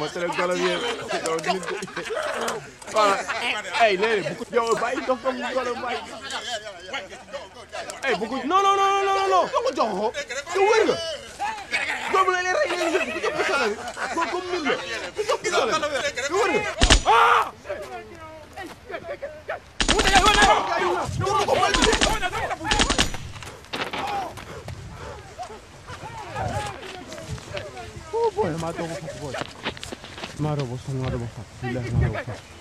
masala golo bi ay léegi bu ko yow bàyyi dox ko golo bàyyi ay bu ko non non non non non ko jox ko te wër nga doomu la leen rey leen bu jox ko sala bi ko comme min la bu jox ko sala bi te wër nga ah اخويا ما دوخ اخويا ما ربوش ما ربوش بالله ما ربوش